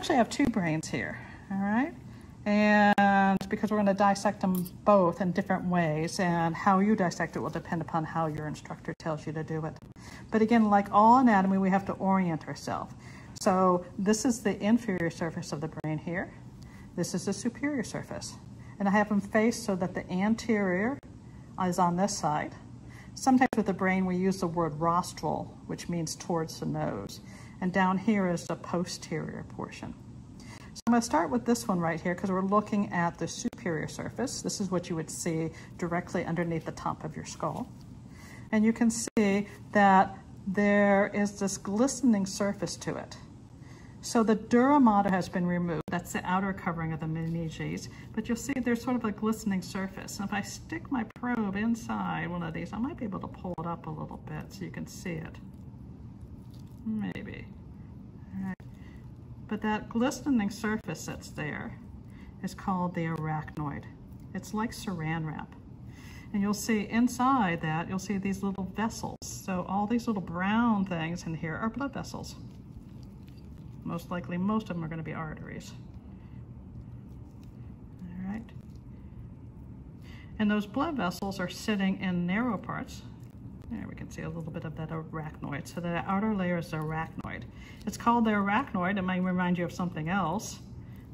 actually have two brains here, all right? And because we're going to dissect them both in different ways, and how you dissect it will depend upon how your instructor tells you to do it. But again, like all anatomy, we have to orient ourselves. So this is the inferior surface of the brain here. This is the superior surface. And I have them faced so that the anterior is on this side. Sometimes with the brain, we use the word rostral, which means towards the nose. And down here is the posterior portion. So I'm going to start with this one right here because we're looking at the superior surface. This is what you would see directly underneath the top of your skull. And you can see that there is this glistening surface to it. So the dura mater has been removed. That's the outer covering of the meninges. But you'll see there's sort of a glistening surface. And if I stick my probe inside one of these, I might be able to pull it up a little bit so you can see it. Maybe. But that glistening surface that's there is called the arachnoid. It's like saran wrap. And you'll see inside that, you'll see these little vessels. So all these little brown things in here are blood vessels. Most likely, most of them are going to be arteries. All right. And those blood vessels are sitting in narrow parts. There we can see a little bit of that arachnoid. So the outer layer is the arachnoid. It's called the arachnoid. It might remind you of something else.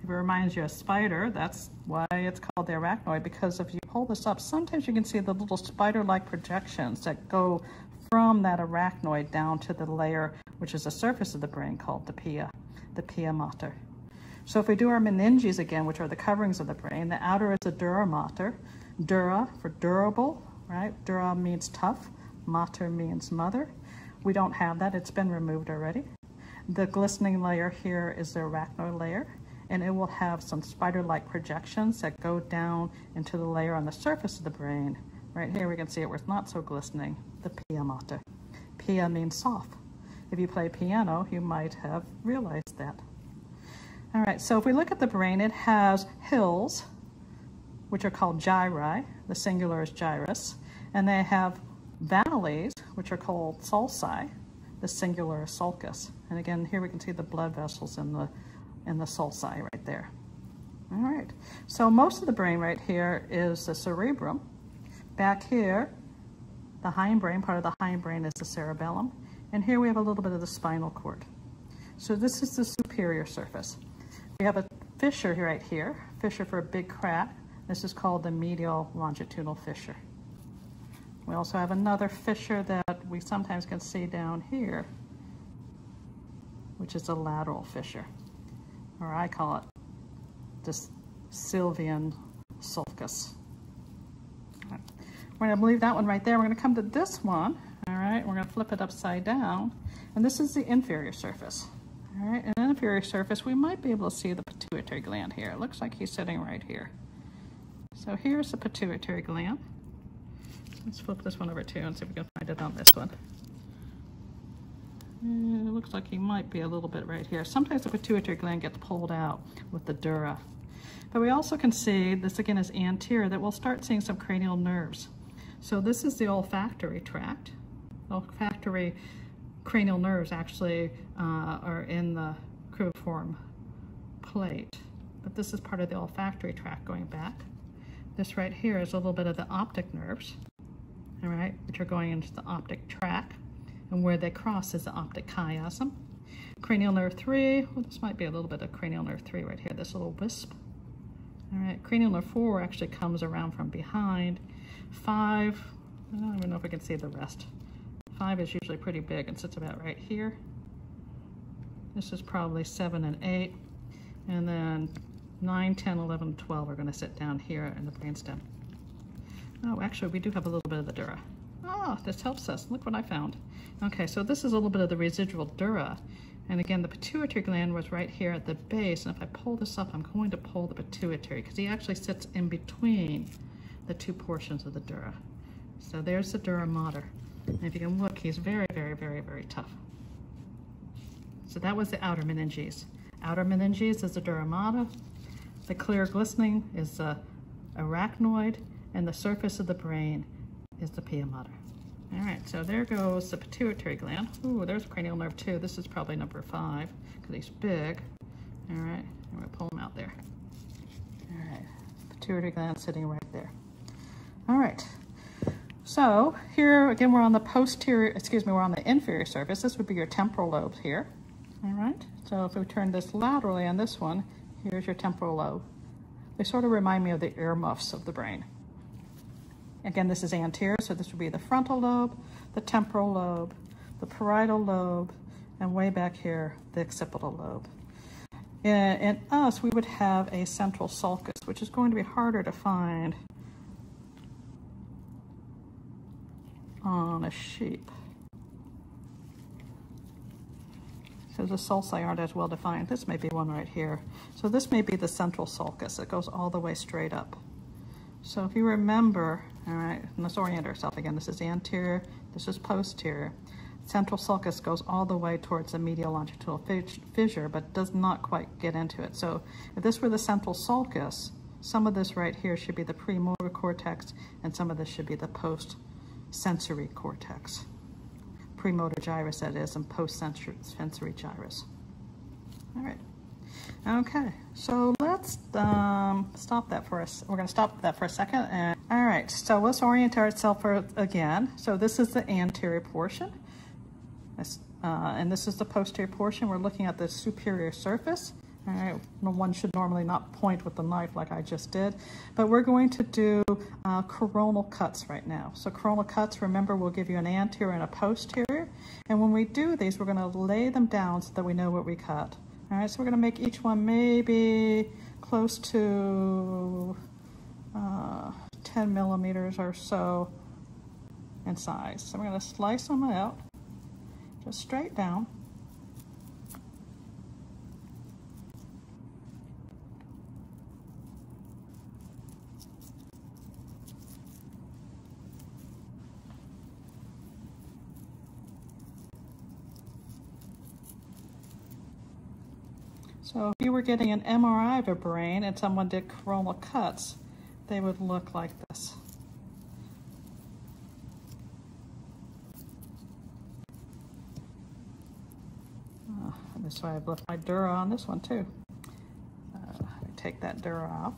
If it reminds you of a spider, that's why it's called the arachnoid, because if you pull this up, sometimes you can see the little spider-like projections that go from that arachnoid down to the layer, which is the surface of the brain called the pia, the pia mater. So if we do our meninges again, which are the coverings of the brain, the outer is the dura mater. Dura for durable, right? Dura means tough. Mater means mother. We don't have that. It's been removed already. The glistening layer here is the arachnoid layer, and it will have some spider-like projections that go down into the layer on the surface of the brain. Right here we can see it where it's not so glistening, the pia mater. Pia means soft. If you play piano, you might have realized that. All right, so if we look at the brain, it has hills, which are called gyri. The singular is gyrus. And they have valleys, which are called sulci. The singular sulcus. And again, here we can see the blood vessels in the, in the sulci right there. All right, so most of the brain right here is the cerebrum. Back here, the hindbrain, part of the hindbrain is the cerebellum. And here we have a little bit of the spinal cord. So this is the superior surface. We have a fissure right here, fissure for a big crack. This is called the medial longitudinal fissure. We also have another fissure that we sometimes can see down here, which is a lateral fissure, or I call it the Sylvian sulcus. We're going to leave that one right there. We're going to come to this one, all right? We're going to flip it upside down, and this is the inferior surface. All right, in the inferior surface, we might be able to see the pituitary gland here. It looks like he's sitting right here. So here's the pituitary gland. Let's flip this one over too and see if we can find it on this one. it looks like he might be a little bit right here. Sometimes the pituitary gland gets pulled out with the dura. But we also can see, this again is anterior, that we'll start seeing some cranial nerves. So this is the olfactory tract. Olfactory cranial nerves actually uh, are in the cribriform plate. But this is part of the olfactory tract going back. This right here is a little bit of the optic nerves, all right, which are going into the optic tract. And where they cross is the optic chiasm. Cranial nerve 3, well, this might be a little bit of cranial nerve 3 right here, this little wisp. All right, cranial nerve 4 actually comes around from behind Five, I don't even know if I can see the rest. Five is usually pretty big and sits about right here. This is probably seven and eight. And then 9, 10, 11, 12 are going to sit down here in the brainstem. Oh, actually, we do have a little bit of the dura. Oh, this helps us. Look what I found. Okay, so this is a little bit of the residual dura. And again, the pituitary gland was right here at the base. And if I pull this up, I'm going to pull the pituitary because he actually sits in between the two portions of the dura. So there's the dura mater. And if you can look, he's very, very, very, very tough. So that was the outer meninges. Outer meninges is the dura mater. The clear glistening is the arachnoid, and the surface of the brain is the pia mater. All right, so there goes the pituitary gland. Ooh, there's cranial nerve two. This is probably number five because he's big. All right, I'm gonna pull them out there. All right, pituitary gland sitting right there. All right, so here again, we're on the posterior, excuse me, we're on the inferior surface. This would be your temporal lobes here. All right, so if we turn this laterally on this one, here's your temporal lobe. They sort of remind me of the earmuffs of the brain. Again, this is anterior, so this would be the frontal lobe, the temporal lobe, the parietal lobe, and way back here, the occipital lobe. In, in us, we would have a central sulcus, which is going to be harder to find on a sheep. So the sulci aren't as well defined. This may be one right here. So this may be the central sulcus. It goes all the way straight up. So if you remember, all right, and let's orient ourselves again. This is anterior, this is posterior. Central sulcus goes all the way towards the medial longitudinal fissure, but does not quite get into it. So if this were the central sulcus, some of this right here should be the premotor cortex, and some of this should be the post-sensory cortex. Premotor gyrus, that is, and post-sensory gyrus. All right. Okay, so let's um, stop that for us. We're going to stop that for a second. And, all right, so let's orient ourselves again. So this is the anterior portion. Uh, and this is the posterior portion. We're looking at the superior surface. All right, one should normally not point with the knife like I just did, but we're going to do uh, coronal cuts right now. So coronal cuts, remember, will give you an anterior and a posterior. And when we do these, we're going to lay them down so that we know what we cut. All right, so we're going to make each one maybe close to 10 millimeters or so in size. So I'm going to slice them out just straight down. So if you were getting an MRI of a brain and someone did coronal cuts, they would look like this. Oh, that's why I've left my dura on this one too. Uh, take that dura off.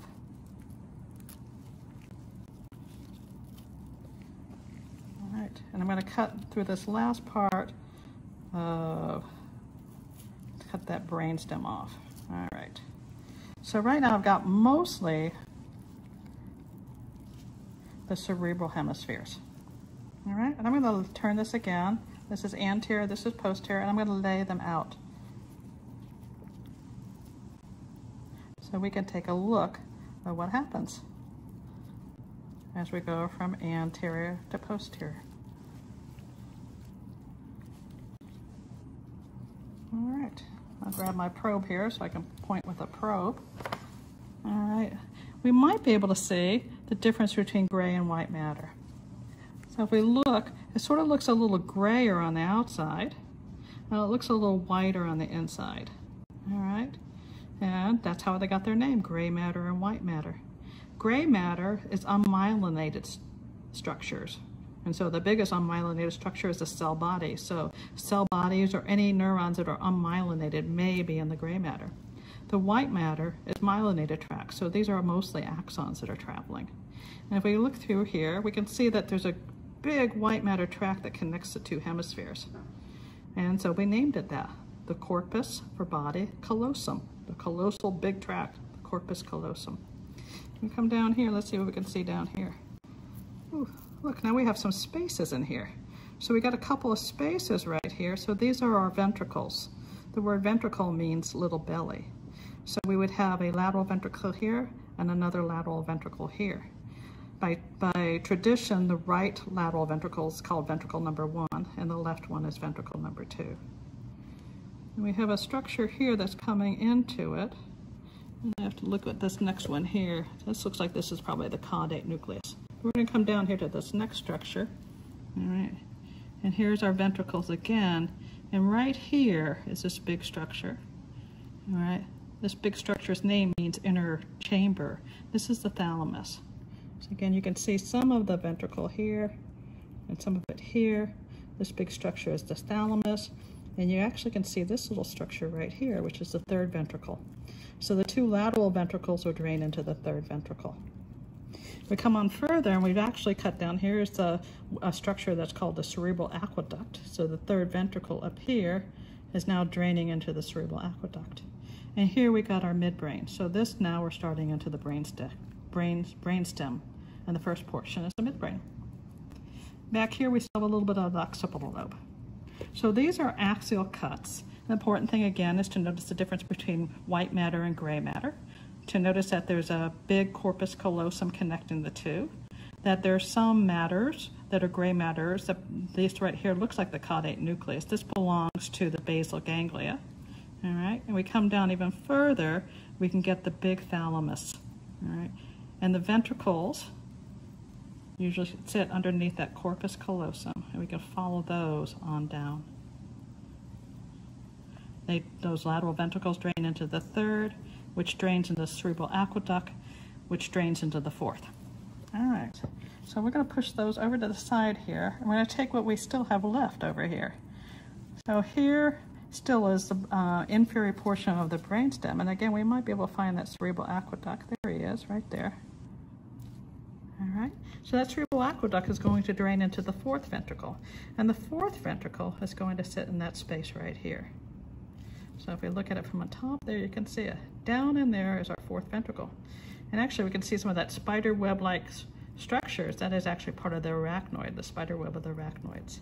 All right, and I'm going to cut through this last part of, cut that brainstem off. All right. So right now I've got mostly the cerebral hemispheres. All right, and I'm going to turn this again. This is anterior, this is posterior, and I'm going to lay them out. So we can take a look at what happens as we go from anterior to posterior. All right, I'll grab my probe here so I can point with a probe. All right, we might be able to see the difference between gray and white matter. So if we look, it sort of looks a little grayer on the outside, and it looks a little whiter on the inside. All right, and that's how they got their name, gray matter and white matter. Gray matter is unmyelinated structures. And so the biggest unmyelinated structure is the cell body. So cell bodies or any neurons that are unmyelinated may be in the gray matter. The white matter is myelinated tracks. So these are mostly axons that are traveling. And if we look through here, we can see that there's a big white matter tract that connects the two hemispheres. And so we named it that, the corpus for body callosum, the callosal big tract, the corpus callosum. We come down here, let's see what we can see down here. Ooh, Look, now we have some spaces in here. So we got a couple of spaces right here. So these are our ventricles. The word ventricle means little belly. So we would have a lateral ventricle here and another lateral ventricle here. By, by tradition, the right lateral ventricle is called ventricle number one, and the left one is ventricle number two. And we have a structure here that's coming into it. And I have to look at this next one here. This looks like this is probably the caudate nucleus. We're going to come down here to this next structure. All right. And here's our ventricles again. And right here is this big structure. All right. This big structure's name means inner chamber. This is the thalamus. So again, you can see some of the ventricle here and some of it here. This big structure is the thalamus. And you actually can see this little structure right here, which is the third ventricle. So the two lateral ventricles will drain into the third ventricle. We come on further and we've actually cut down, here's a, a structure that's called the cerebral aqueduct. So the third ventricle up here is now draining into the cerebral aqueduct. And here we got our midbrain. So this now we're starting into the brain, stem. And the first portion is the midbrain. Back here we still have a little bit of the occipital lobe. So these are axial cuts. The important thing again is to notice the difference between white matter and gray matter. To notice that there's a big corpus callosum connecting the two. That there are some matters that are gray matters. That this right here looks like the caudate nucleus. This belongs to the basal ganglia. All right, and we come down even further, we can get the big thalamus. All right, and the ventricles usually sit underneath that corpus callosum, and we can follow those on down. They, those lateral ventricles drain into the third, which drains into the cerebral aqueduct, which drains into the fourth. All right, so we're going to push those over to the side here. going to take what we still have left over here. So here still is the uh, inferior portion of the brainstem, and again, we might be able to find that cerebral aqueduct. There he is, right there. All right, so that cerebral aqueduct is going to drain into the fourth ventricle, and the fourth ventricle is going to sit in that space right here. So if we look at it from the top there, you can see it. Down in there is our fourth ventricle. And actually we can see some of that spider web-like structures. That is actually part of the arachnoid, the spider web of the arachnoids.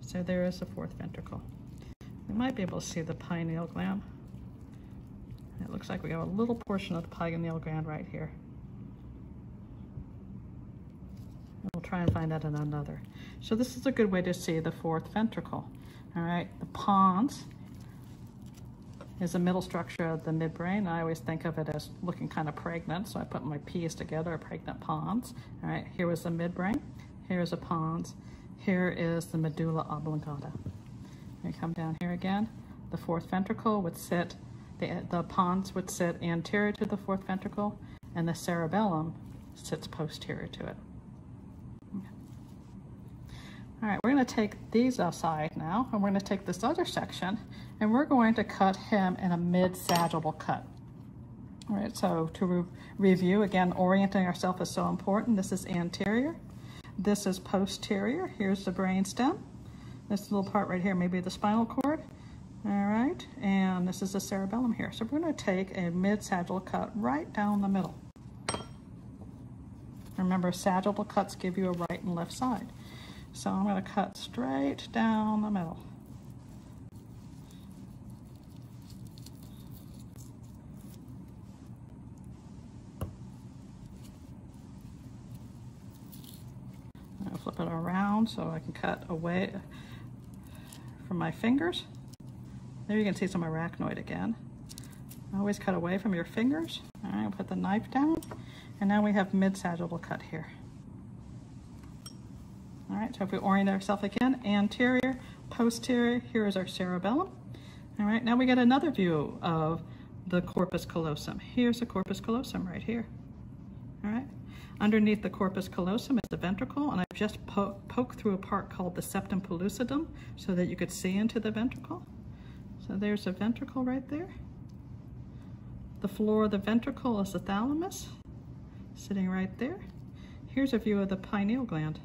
So there is the fourth ventricle. We might be able to see the pineal gland. It looks like we have a little portion of the pineal gland right here. We'll try and find that in another. So this is a good way to see the fourth ventricle. All right, the pons is the middle structure of the midbrain. I always think of it as looking kind of pregnant, so I put my P's together, pregnant pons. All right, here was the midbrain, here is a pons, here is the medulla oblongata. We come down here again, the fourth ventricle would sit, the, the pons would sit anterior to the fourth ventricle, and the cerebellum sits posterior to it. All right, we're going to take these aside now, and we're going to take this other section, and we're going to cut him in a mid-sagittal cut. All right, so to re review, again, orienting ourselves is so important. This is anterior. This is posterior. Here's the brain stem. This little part right here maybe the spinal cord. All right, and this is the cerebellum here. So we're going to take a mid-sagittal cut right down the middle. Remember, sagittal cuts give you a right and left side. So I'm going to cut straight down the middle. Flip it around so I can cut away from my fingers. There you can see some arachnoid again. Always cut away from your fingers. All right, put the knife down. And now we have mid-sagittal cut here. All right, so if we orient ourselves again, anterior, posterior, here is our cerebellum. All right, now we get another view of the corpus callosum. Here's the corpus callosum right here. All right, underneath the corpus callosum is the ventricle, and I've just po poked through a part called the septum pellucidum so that you could see into the ventricle. So there's a ventricle right there. The floor of the ventricle is the thalamus, sitting right there. Here's a view of the pineal gland.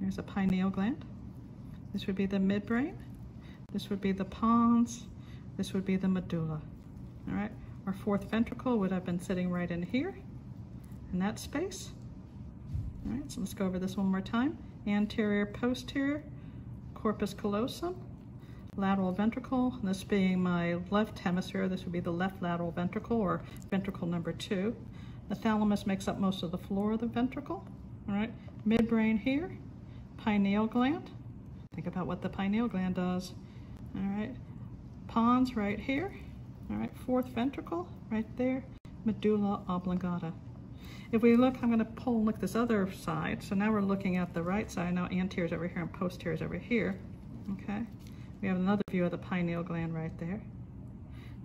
There's a pineal gland. This would be the midbrain. This would be the pons. This would be the medulla. All right, our fourth ventricle would have been sitting right in here, in that space. All right, so let's go over this one more time. Anterior, posterior, corpus callosum, lateral ventricle. This being my left hemisphere, this would be the left lateral ventricle or ventricle number two. The thalamus makes up most of the floor of the ventricle. All right, midbrain here, pineal gland. Think about what the pineal gland does. All right, pons right here. All right, fourth ventricle right there, medulla oblongata. If we look, I'm going to pull and look this other side. So now we're looking at the right side. Now anterior is over here and posterior is over here. Okay, we have another view of the pineal gland right there.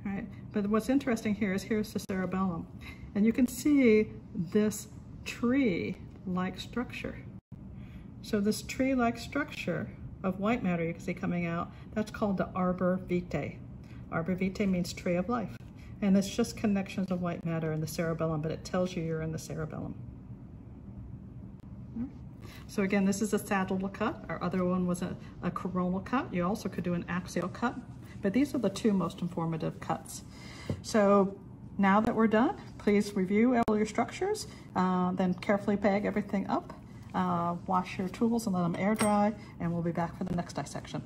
All right, but what's interesting here is here's the cerebellum. And you can see this tree-like structure. So this tree-like structure of white matter you can see coming out. That's called the arbor vitae. Arbor vitae means tree of life. And it's just connections of white matter in the cerebellum, but it tells you you're in the cerebellum. So again, this is a sagittal cut. Our other one was a, a coronal cut. You also could do an axial cut, but these are the two most informative cuts. So now that we're done, please review all your structures, uh, then carefully bag everything up, uh, wash your tools and let them air dry, and we'll be back for the next dissection.